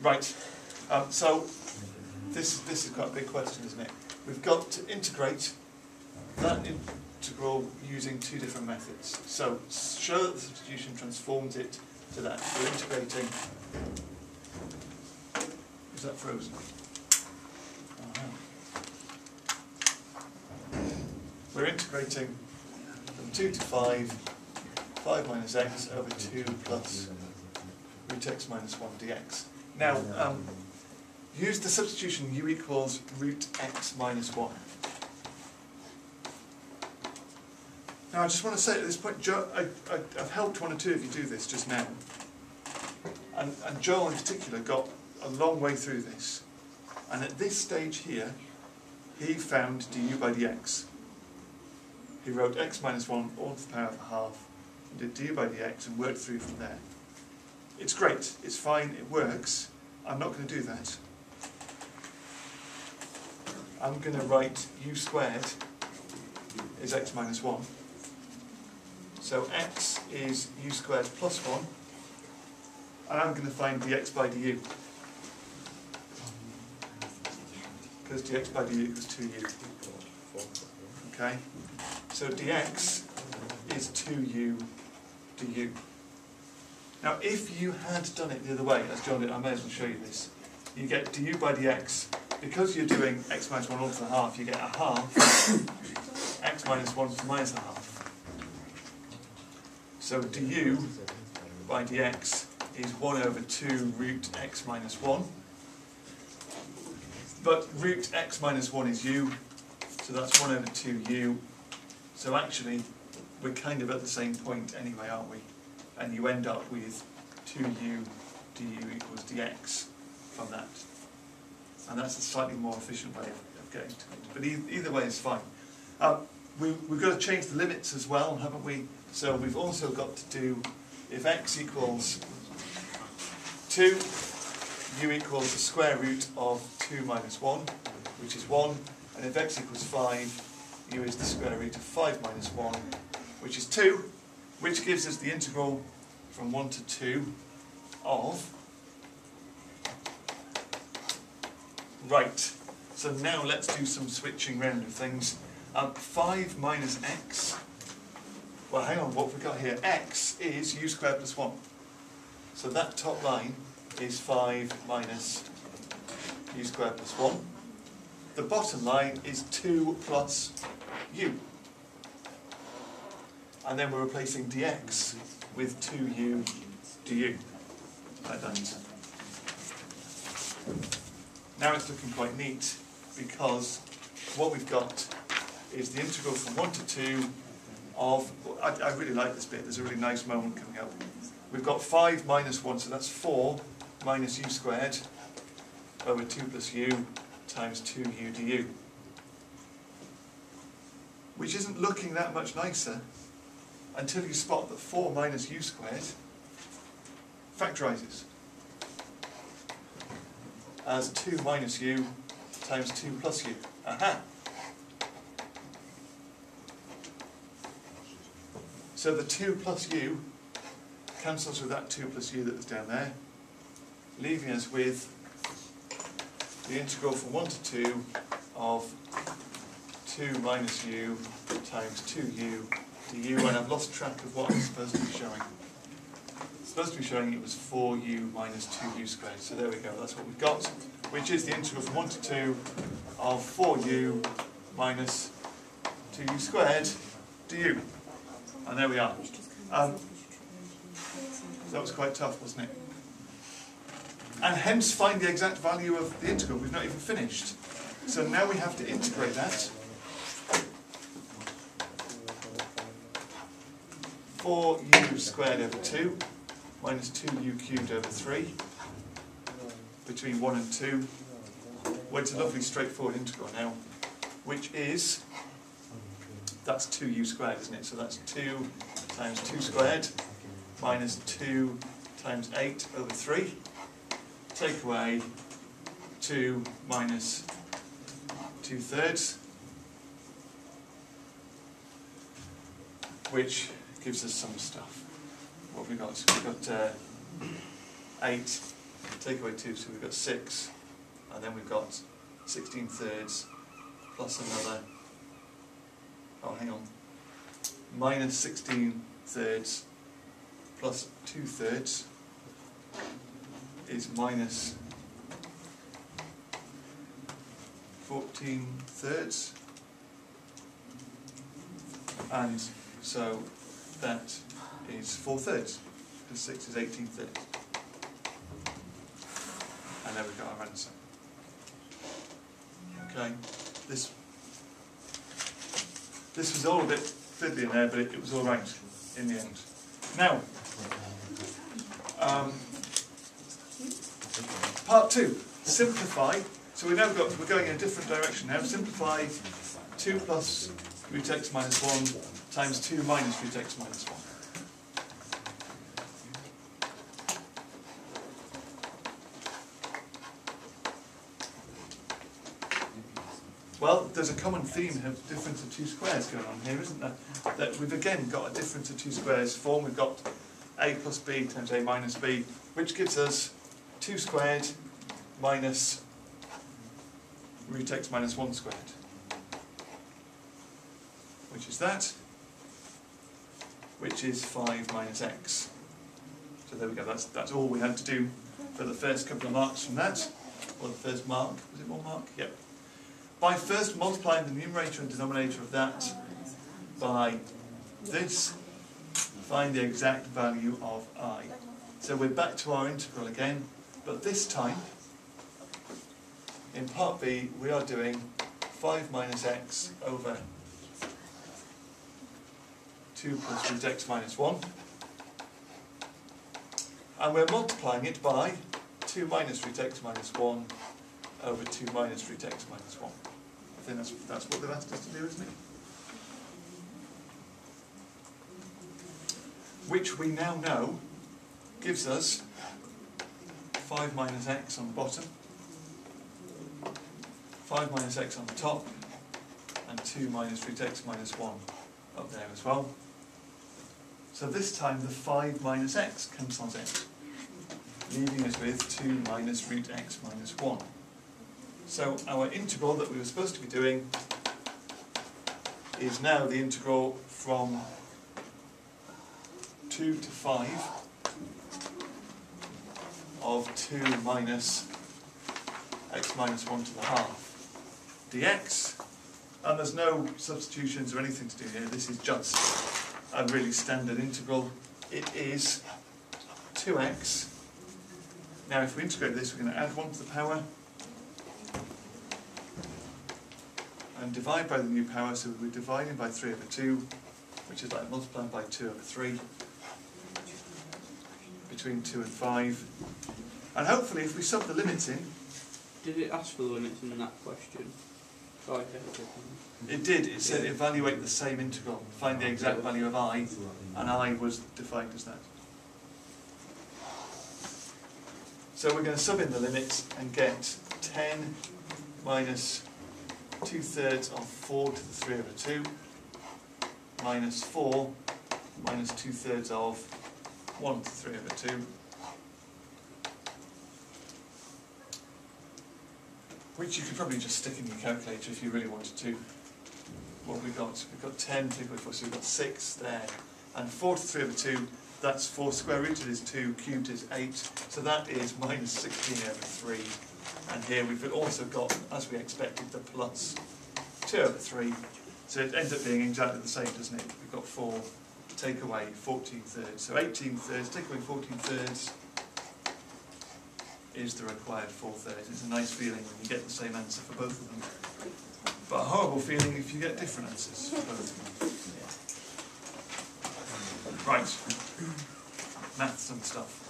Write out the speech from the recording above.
Right, um, so this, this is quite a big question, isn't it? We've got to integrate that integral using two different methods. So show that the substitution transforms it to that. We're integrating. Is that frozen? No. We're integrating from 2 to 5, 5 minus x over 2 plus root x minus 1 dx. Now, um, use the substitution u equals root x minus 1. Now, I just want to say at this point, Joe, I, I've helped one or two of you do this just now. And, and Joel in particular got a long way through this. And at this stage here, he found du by dx. He wrote x minus 1 all to the power of a half, and did du by dx and worked through from there. It's great, it's fine, it works. I'm not going to do that. I'm going to write u squared is x minus 1. So x is u squared plus 1. And I'm going to find dx by du. Because dx by du equals 2u. Okay? So dx is 2u du. Now, if you had done it the other way, as John did, I may as well show you this. You get du by dx, because you're doing x minus 1 all to the half, you get a half x minus 1 to the minus a half. So du by dx is 1 over 2 root x minus 1. But root x minus 1 is u, so that's 1 over 2u. So actually, we're kind of at the same point anyway, aren't we? And you end up with 2u du equals dx from that. And that's a slightly more efficient way of, of getting to it. But e either way is fine. Um, we, we've got to change the limits as well, haven't we? So we've also got to do, if x equals 2, u equals the square root of 2 minus 1, which is 1, and if x equals 5, u is the square root of 5 minus 1, which is 2, which gives us the integral from 1 to 2 of... Right, so now let's do some switching round of things. Um, 5 minus x, well hang on, what have we got here? x is u squared plus 1. So that top line is 5 minus u squared plus 1. The bottom line is 2 plus u. And then we're replacing dx with 2u du, like that. Now it's looking quite neat, because what we've got is the integral from 1 to 2 of, I, I really like this bit, there's a really nice moment coming up. We've got 5 minus 1, so that's 4 minus u squared over 2 plus u times 2u du. Which isn't looking that much nicer until you spot that 4 minus u squared factorizes as 2 minus u times 2 plus u. Aha! So the 2 plus u cancels with that 2 plus u that was down there, leaving us with the integral from 1 to 2 of 2 minus u times 2u du, and I've lost track of what I'm supposed to be showing. Supposed to be showing it was 4u minus 2u squared, so there we go, that's what we've got, which is the integral from 1 to 2 of 4u minus 2u squared du. And there we are. Um, that was quite tough, wasn't it? And hence find the exact value of the integral. We've not even finished. So now we have to integrate that. 4u squared over 2 minus 2u cubed over 3 between 1 and 2. Well, it's a lovely straightforward integral now, which is, that's 2u squared, isn't it? So that's 2 times 2 squared minus 2 times 8 over 3. Take away 2 minus 2 thirds, which gives us some stuff. What have we got? We've got uh, 8 take away two, so we've got six, and then we've got sixteen thirds plus another, oh, hang on, minus sixteen thirds plus two thirds is minus fourteen thirds. And so that is four thirds, because six is eighteen thirds. And there we've got our answer. Okay, this this was all a bit fiddly in there, but it, it was all right in the end. Now, um, part two, simplify. So we now got we're going in a different direction now. Simplify two plus root x minus one times two minus root x minus one. Well, there's a common theme of difference of two squares going on here, isn't there? That we've again got a difference of two squares form. We've got a plus b times a minus b, which gives us 2 squared minus root x minus 1 squared. Which is that, which is 5 minus x. So there we go, that's, that's all we had to do for the first couple of marks from that. Or the first mark, was it one mark? Yep. By first multiplying the numerator and denominator of that by this, find the exact value of i. So we're back to our integral again, but this time, in part b, we are doing 5 minus x over 2 plus root x minus 1. And we're multiplying it by 2 minus root x minus 1 over 2 minus root x minus 1. I think that's, that's what they've asked us to do, isn't it? Which we now know gives us 5 minus x on the bottom, 5 minus x on the top, and 2 minus root x minus 1 up there as well. So this time the 5 minus x cancels out, leaving us with 2 minus root x minus 1. So our integral that we were supposed to be doing is now the integral from 2 to 5 of 2 minus x minus 1 to the half dx. And there's no substitutions or anything to do here. This is just a really standard integral. It is 2x. Now if we integrate this, we're going to add 1 to the power and divide by the new power, so we're dividing by 3 over 2, which is like multiplying by 2 over 3, between 2 and 5. And hopefully if we sub the limits in, Did it ask for the limits in that question? Oh, it did, it said evaluate the same integral, find the exact value of i, and i was defined as that. So we're going to sub in the limits and get 10 minus 2 thirds of 4 to the 3 over 2 minus 4 minus 2 thirds of 1 to 3 over 2 which you could probably just stick in your calculator if you really wanted to. What we got? We've got 10 taken away 4, so we've got 6 there. And 4 to 3 over 2, that's 4 square rooted is 2, cubed is 8, so that is minus 16 over 3. And here we've also got, as we expected, the plus 2 over 3. So it ends up being exactly the same, doesn't it? We've got 4, take away 14 thirds. So 18 thirds, take away 14 thirds is the required 4 thirds. It's a nice feeling when you get the same answer for both of them. But a horrible feeling if you get different answers for both of them. Right. Maths and stuff.